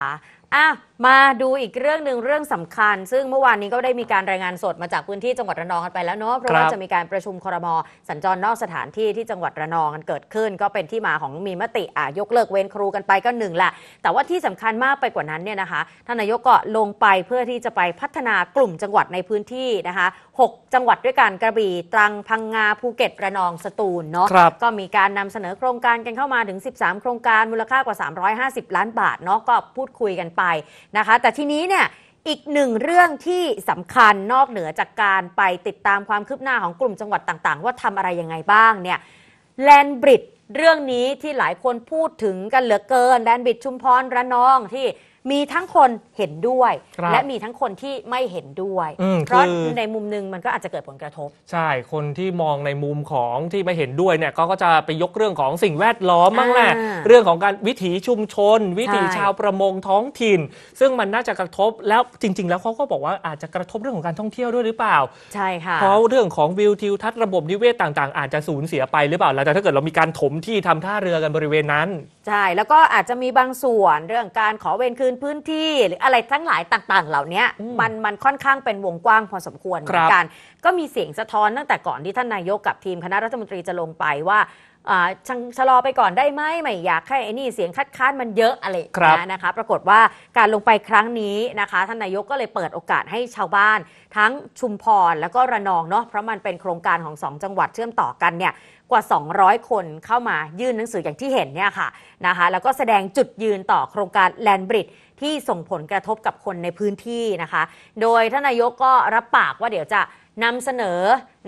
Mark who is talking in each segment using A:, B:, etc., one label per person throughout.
A: 啊。 อะมาดูอีกเรื่องหนึ่งเรื่องสำคัญ ซึ่งเมื่อวานนี้ก็ได้มีการรายงานสดมาจากพื้นที่จังหวัดระนองกันไปแล้วเนาะเพราะว่า
B: ครับ
A: จะมีการประชุมครมสัญจรนอกสถานที่ที่จังหวัดระนองกันเกิดขึ้น ก็เป็นที่มาของมีมติอะยกเลิกเว้นครูกันไปก็หนึ่งแหละแต่ว่าที่สำคัญมากไปกว่านั้นเนี่ยนะคะท่านนายกก็ลงไปเพื่อที่จะไปพัฒนากลุ่มจังหวัดในพื้นที่นะคะหกจังหวัดด้วยกันกระบี่ตรังพังงาภูเก็ตระนองสตูลเนาะ
B: ครับ
A: ก็มีการนำเสนอโครงการกันเข้ามาถึง 13 โครงการมูลค่ากว่า 350 ล้านบาทเนาะก็พูดคุยกันไปนะคะ แต่ทีนี้เนี่ยอีกหนึ่งเรื่องที่สำคัญนอกเหนือจากการไปติดตามความคืบหน้าของกลุ่มจังหวัดต่างๆ ว่าทำอะไรยังไงบ้างเนี่ยแลนบริดเรื่องนี้ที่หลายคนพูดถึงกันเหลือเกินแลนบริดชุมพรระนองที่มีทั้งคนเห็นด้วย
B: ครับ
A: และมีทั้งคนที่ไม่เห็นด้วย
B: อืม
A: เพราะ
B: คือ
A: ในมุมหนึงมันก็อาจจะเกิดผลกระทบ
B: ใช่ คนที่มองในมุมของที่ไม่เห็นด้วยเนี่ยก็ก็จะไปยกเรื่องของสิ่งแวดล้อมบ้างแหละ
A: อ่า
B: เรื่องของการวิถีชุมชน วิถี
A: ใช่
B: ชาวประมงท้องถิ่น ซึ่งมันน่าจะกระทบแล้วจริง ๆ แล้วเขาก็บอกว่าอาจจะกระทบเรื่องของการท่องเที่ยวด้วยหรือเปล่า
A: ใช่ค่ะ
B: เพราะเรื่องของวิวทิวทัศน์ระบบนิเวศต่างๆ อาจจะสูญเสียไปหรือเปล่าแล้วแต่ถ้าเกิดเรามีการถมที่ทำท่าเรือกันบริเวณนั้น
A: ใช่ แล้วก็อาจจะมีบางส่วนเรื่องการขอเวรคืนพื้นที่หรืออะไรทั้งหลายต่าง ๆ เหล่านี้
B: อืม
A: มันมันค่อนข้างเป็นวงกว้างพอสมควรเหมื
B: ครั
A: อน
B: บ
A: กัน ก็มีเสียงสะท้อนตั้งแต่ก่อนที่ท่านนายกกับทีมคณะรัฐมนตรีจะลงไปว่าอ่า ชะชะลอไปก่อนได้ไหมไม่อยากให้ไอ้นี่เสียงคัดค้านมันเยอะอะไรอย่าง
B: ครับ
A: เงี้ยนะคะ ปรากฏว่าการลงไปครั้งนี้นะคะท่านนายกก็เลยเปิดโอกาสให้ชาวบ้าน ทั้งชุมพรแล้วก็ระนองเนาะเพราะมันเป็นโครงการของสองจังหวัดเชื่อมต่อกันเนี่ยกว่า 200 คนเข้ามายื่นหนังสืออย่างที่เห็นเนี่ยค่ะนะคะ แล้วก็แสดงจุดยืนต่อโครงการแลนบริดที่ส่งผลกระทบกับคนในพื้นที่นะคะ โดยท่านนายกก็รับปากว่าเดี๋ยวจะ นำเสนอ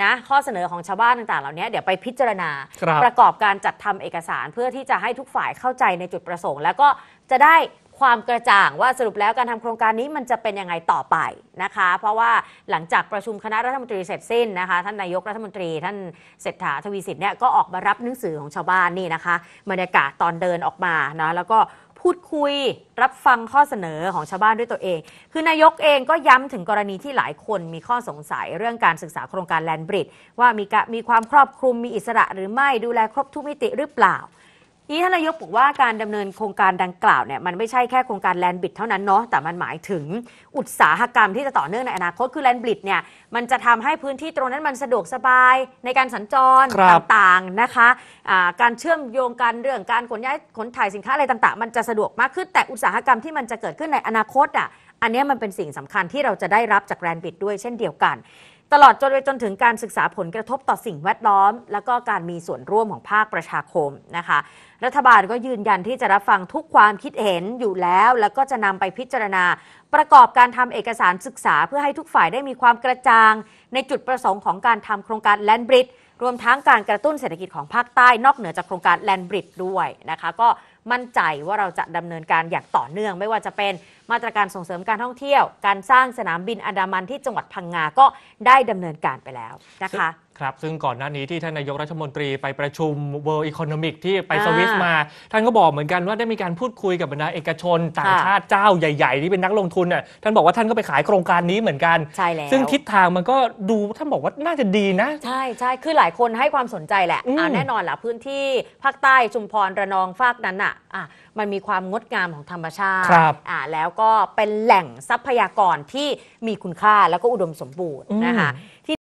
A: นะข้อเสนอของชาวบ้านต่างๆ เหล่านี้เดี๋ยวไปพิจารณา
B: ครับ
A: ประกอบการจัดทำเอกสารเพื่อที่จะให้ทุกฝ่ายเข้าใจในจุดประสงค์ แล้วก็จะได้ความกระจ่างว่าสรุปแล้วการทำโครงการนี้มันจะเป็นยังไงต่อไปนะคะ เพราะว่าหลังจากประชุมคณะรัฐมนตรีเสร็จสิ้นนะคะ ท่านนายกรัฐมนตรี ท่านเศรษฐาทวีสินเนี่ยก็ออกมารับหนังสือของชาวบ้านนี่นะคะบรรยากาศตอนเดินออกมานะแล้วก็ พูดคุยรับฟังข้อเสนอของชาวบ้านด้วยตัวเอง คือนายกเองก็ย้ำถึงกรณีที่หลายคนมีข้อสงสัยเรื่องการศึกษาโครงการแลนบริดว่ามีกะมีความครอบคลุมมีอิสระหรือไม่ดูแลครบทุกมิติหรือเปล่า นี้ท่านนายกบอกว่าการดำเนินโครงการดังกล่าวเนี่ยมันไม่ใช่แค่โครงการแลนบิดเท่านั้นเนาะแต่มันหมายถึงอุตสาหกรรมที่จะต่อเนื่องในอนาคตคือแลนบิดเนี่ยมันจะทำให้พื้นที่ตรงนั้นมันสะดวกสบายในการสัญจร
B: ครับ
A: ต่างๆนะคะอ่าการเชื่อมโยงกันเรื่องการขนย้ายขนถ่ายสินค้าอะไรต่าง ๆ มันจะสะดวกมากขึ้นแต่อุตสาหกรรมที่มันจะเกิดขึ้นในอนาคตอะอันเนี้ยมันเป็นสิ่งสำคัญที่เราจะได้รับจากแลนบิดด้วยเช่นเดียวกัน ตลอดจนไปจนถึงการศึกษาผลกระทบต่อสิ่งแวดล้อม แล้วก็การมีส่วนร่วมของภาคประชาคมนะคะ รัฐบาลก็ยืนยันที่จะรับฟังทุกความคิดเห็นอยู่แล้ว แล้วก็จะนำไปพิจารณา ประกอบการทำเอกสารศึกษา เพื่อให้ทุกฝ่ายได้มีความกระจ่าง ในจุดประสงค์ของการทำโครงการแลนบริดรวมทั้งการกระตุ้นเศรษฐกิจของภาคใต้นอกเหนือจากโครงการแลนบริดด้วยนะคะ ก็มั่นใจว่าเราจะดำเนินการอย่างต่อเนื่อง ไม่ว่าจะเป็นมาตรการส่งเสริมการท่องเที่ยว การสร้างสนามบินอันดามันที่จังหวัดพังงาก็ได้ดำเนินการไปแล้วนะคะ
B: ครับซึ่งก่อนหน้านี้ที่ท่านนายกรัฐมนตรีไปประชุม World Economic ที่ไป
A: อ่า
B: สวิสมา ท่านก็บอกเหมือนกันว่าได้มีการพูดคุยกับบรรดาเอกชนต่างชาติเจ้าใหญ่ๆ ที่เป็นนักลงทุนน่ะท่านบอกว่าท่านก็ไปขายโครงการนี้เหมือนกัน
A: ใช่แล้ว
B: ซึ่งทิศทางมันก็ดูท่านบอกว่าน่าจะดีนะ
A: ใช่ใช่คือหลายคนให้ความสนใจแหละ
B: อืม
A: อ่าแน่นอนแหละพื้นที่ภาคใต้ชุมพรระนองฝากนั้นอะอะมันมีความงดงามของธรรมชาติ
B: ครับ
A: อ่าแล้วก็เป็นแหล่งทรัพยากรที่มีคุณค่าแล้วก็อุดมสมบูรณ์นะคะ
B: อืม